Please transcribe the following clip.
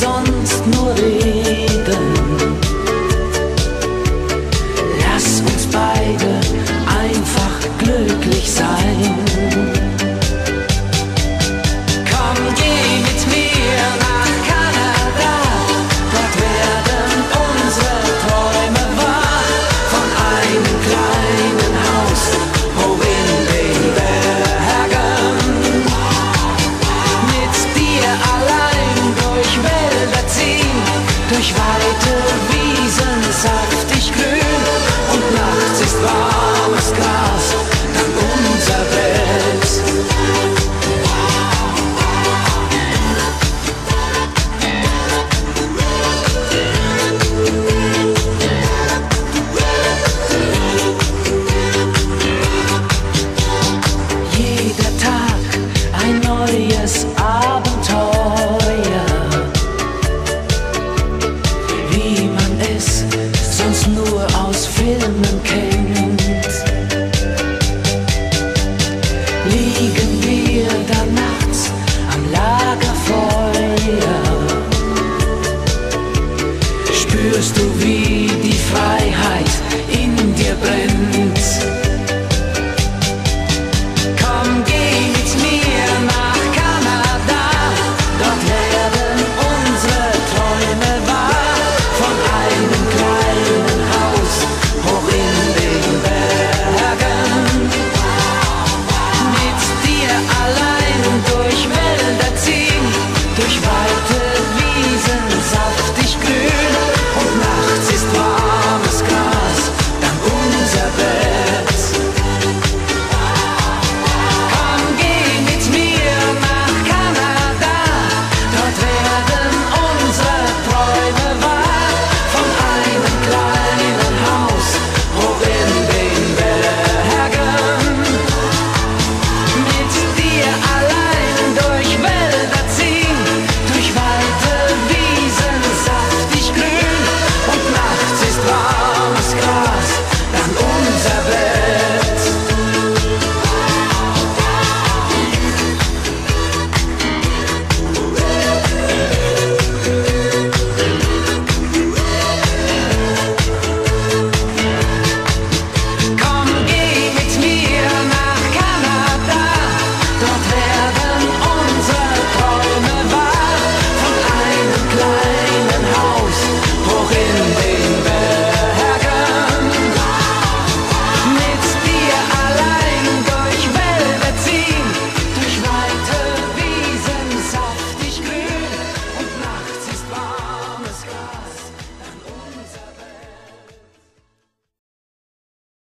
sonst nur reden. Durch weite liegen wir da nachts am Lagerfeuer. Spürst du